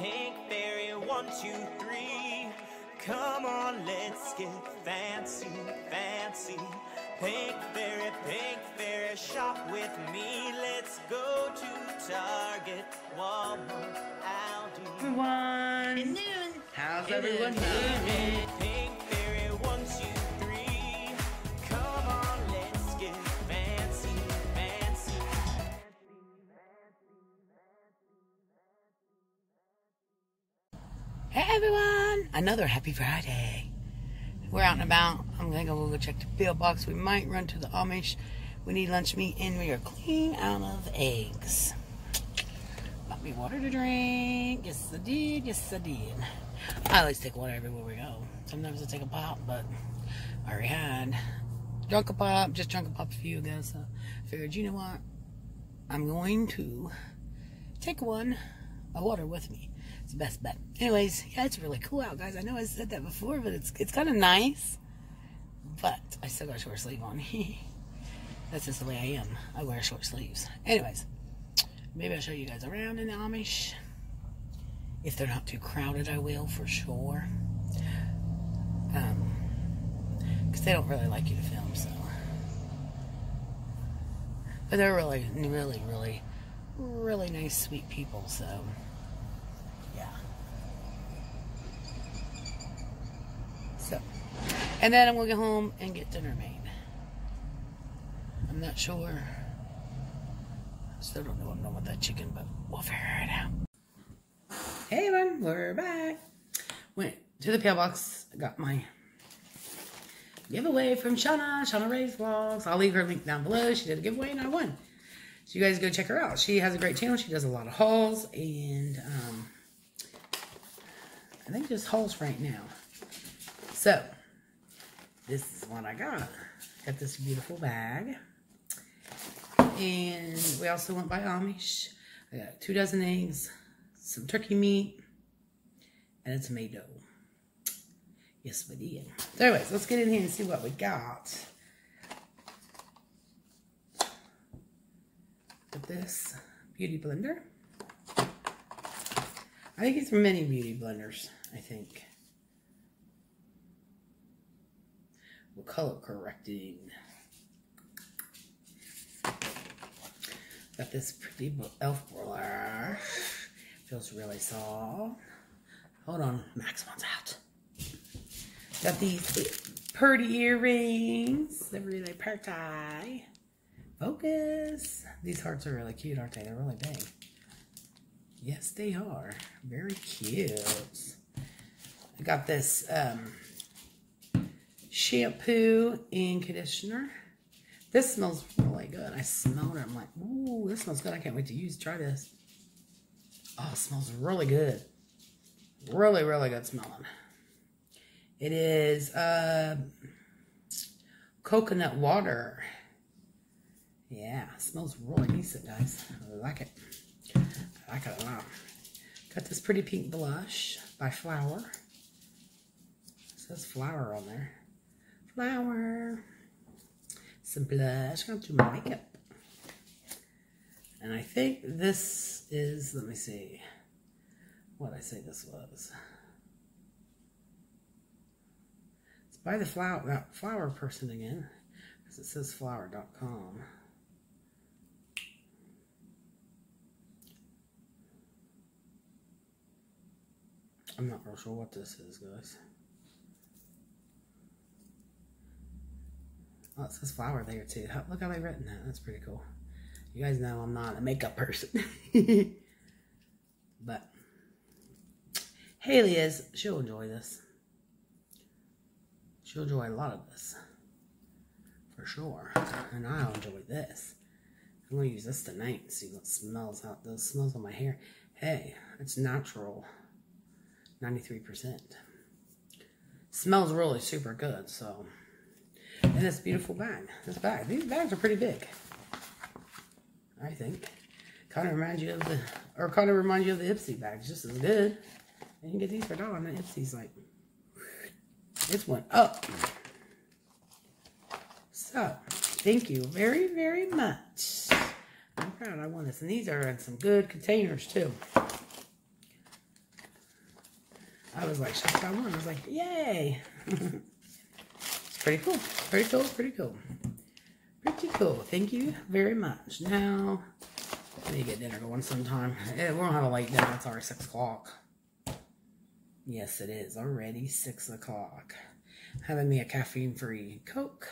pink fairy, one, two, three. Come on, let's get fancy, fancy. Pink fairy, pink fairy, shop with me. Let's go to Target, Walmart, Aldi. Everyone, noon. how's everyone doing? Hey everyone, another happy Friday. We're out and about. I'm gonna go, go check the mailbox. We might run to the Amish. We need lunch meat and we are clean out of eggs. Bought me water to drink. Yes, I did. Yes, I did. I always take water everywhere we go. Sometimes I take a pop, but I already had drunk a pop. Just drunk a pop a few ago, so I figured, you know what? I'm going to take one of water with me. It's the best bet. Anyways, yeah, it's really cool out, guys. I know I said that before, but it's it's kind of nice. But I still got short sleeve on. That's just the way I am. I wear short sleeves. Anyways, maybe I'll show you guys around in the Amish. If they're not too crowded, I will for sure. Um, because they don't really like you to film, so. But they're really, really, really, really nice, sweet people, so. Yeah. So, and then I'm gonna go home and get dinner made. I'm not sure. I Still don't know what I'm doing with that chicken, but we'll figure it out. Hey everyone, we're back. Went to the PO box, got my giveaway from Shawna, Shawna Rae's Vlogs. I'll leave her link down below. She did a giveaway and I won. So you guys go check her out. She has a great channel. She does a lot of hauls and um, I think just hauls right now. So this is what I got. Got this beautiful bag. And we also went by Amish. I got two dozen eggs, some turkey meat, and a tomato. Yes, we did. So anyways, let's get in here and see what we got. Got this beauty blender. I think it's many beauty blenders, I think. We're color correcting. Got this pretty elf brush. Feels really soft. Hold on, Max wants out. Got these pretty earrings. They're really pretty. Focus. These hearts are really cute, aren't they? They're really big. Yes, they are. Very cute. I got this um, shampoo and conditioner. This smells really good. I smelled it. I'm like, ooh, this smells good. I can't wait to use. Try this. Oh, smells really good. Really, really good smelling. It is uh, coconut water. Yeah, smells really decent, guys. I like it. I like it a lot. Got this pretty pink blush by Flower. It says flower on there. Flower. Some blush. I'm going to do my makeup. And I think this is, let me see, what I say this was. It's by the flower, that flower person again, because it says flower.com. I'm not real sure what this is, guys. Oh, it says flower there too. How- Look how they written that. That's pretty cool. You guys know I'm not a makeup person. but Haley is. She'll enjoy this. She'll enjoy a lot of this. For sure. And I'll enjoy this. I'm going to use this tonight and see what smells out. Those smells on my hair. Hey, it's natural. 93%. Smells really super good, so. And this beautiful bag. This bag. These bags are pretty big. I think. Kind of reminds you of the, or kind of reminds you of the Ipsy bags, just as good. And you can get these for a dollar, and the Ipsy's like, this went up. So, thank you very, very much. I'm proud I won this. And these are in some good containers, too. I was like shocked I won. I was like, yay. pretty cool. Pretty cool. Pretty cool. Pretty cool. Thank you very much. Now, let me get dinner going sometime. Yeah, we don't have a late dinner. It's already 6 o'clock. Yes, it is already 6 o'clock. Having me a caffeine-free Coke.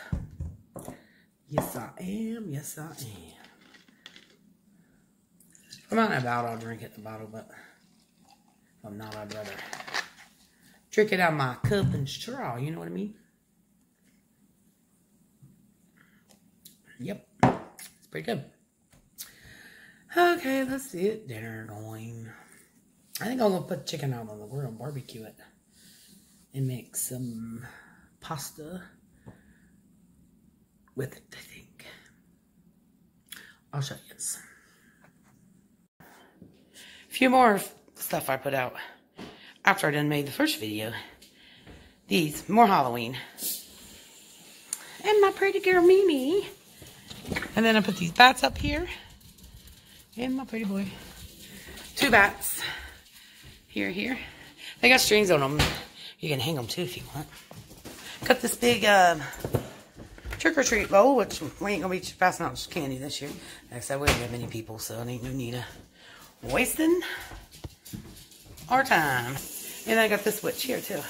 Yes, I am. Yes, I am. If I'm not in a bottle, I'll drink it in the bottle, but if I'm not, I'd rather drink it out of my cup and straw. You know what I mean? Yep. It's pretty good. Okay, let's get dinner going. I think I'll go put chicken out on the grill barbecue it. And make some pasta with it, I think. I'll show you some. A few more stuff I put out after I done made the first video. These, more Halloween. And my pretty girl Mimi. And then I put these bats up here. And my pretty boy. Two bats. Here, here. They got strings on them. You can hang them too if you want. Got this big uh, trick-or-treat bowl, which we ain't going to be passing out candy this year. Like I don't have many people, so it ain't no need of wasting our time. And I got this switch here too,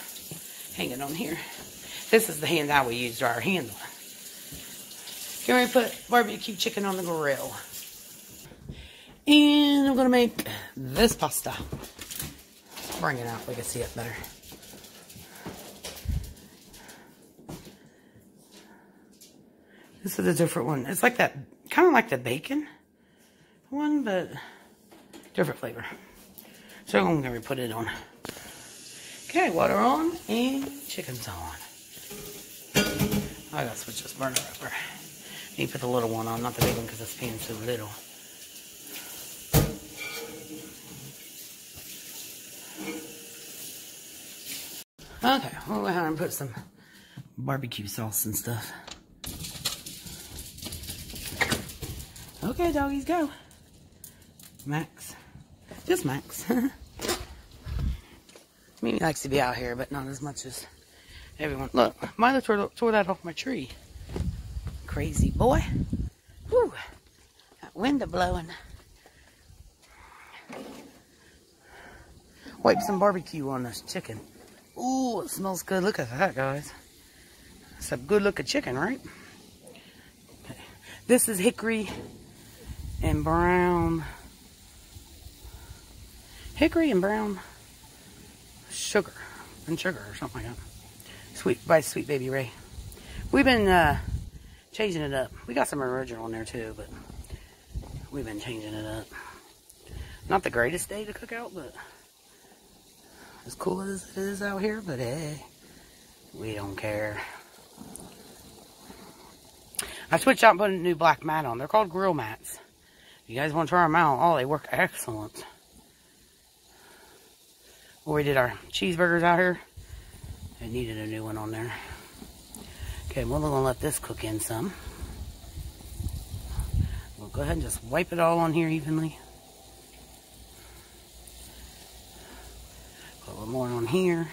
hanging on here. This is the hand I would use to our hands on. We put barbecue chicken on the grill. And I'm gonna make this pasta. Bring it out, we can see it better. This is a different one. It's like that, kind of like the bacon one, but different flavor. So I'm to put it on. Okay, water on and chicken's on. I gotta switch this burner over. To put the little one on, not the big one because this pan's so little. Okay, we'll go ahead and put some barbecue sauce and stuff. Okay, doggies, go. Max. Just Max. Mimi likes to be out here, but not as much as everyone. Look, Milo tore, tore that off my tree. Crazy boy. Whew. That wind blowing. Wipe some barbecue on this chicken. Ooh, it smells good. Look at that, guys. It's a good looking chicken, right? This is hickory and brown. Hickory and brown sugar and sugar or something like that. Sweet by Sweet Baby Ray. We've been uh, changing it up. We got some original in there too, but we've been changing it up. Not the greatest day to cook out, but as cool as it is out here, but hey, we don't care. I switched out and put a new black mat on. They're called grill mats. You guys want to try them out, oh, they work excellent. When we did our cheeseburgers out here, I needed a new one on there. Okay, we're to let this cook in some. We'll go ahead and just wipe it all on here evenly. Put a little more on here.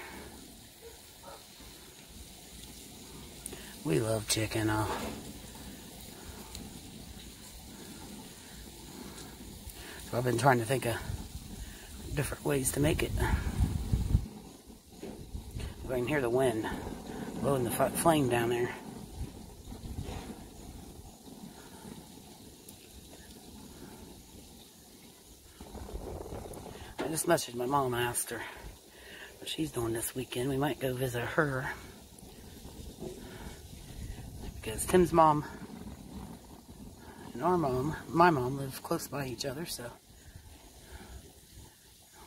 We love chicken. Uh, so I've been trying to think of different ways to make it. I can hear the wind blowing the flame down there. I just messaged my mom, and asked her what she's doing this weekend. We might go visit her. Because Tim's mom and our mom, my mom, live close by each other, so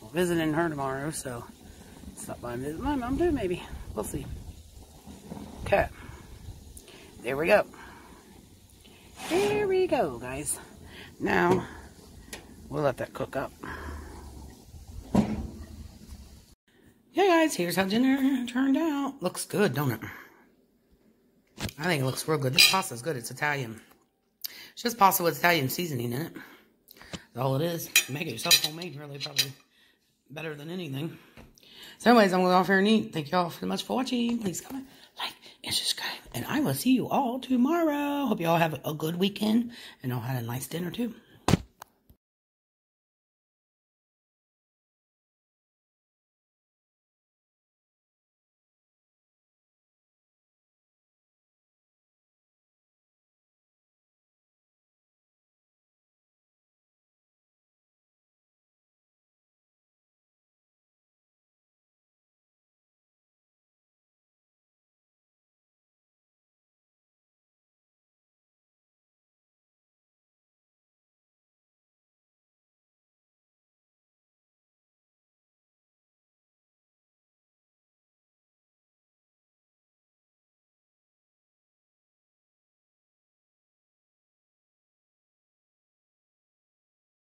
we're visiting her tomorrow, so stop by and visit my mom too, maybe. We'll see. Okay. There we go. There we go, guys. Now, we'll let that cook up. Hey guys, here's how dinner turned out. Looks good, don't it? I think it looks real good. This pasta's good. It's Italian. It's just pasta with Italian seasoning in it. That's all it is. Make it yourself homemade, really, probably better than anything. So, anyways, I'm going off here and eat. Thank you all so much for watching. Please comment, and subscribe. And I will see you all tomorrow. Hope you all have a good weekend and all had a nice dinner too.